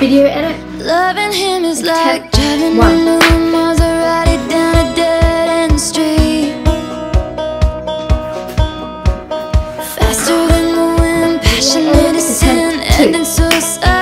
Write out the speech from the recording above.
Video edit. Loving him is like driving one. a new Faster than the wind, passionate as sin, ending sad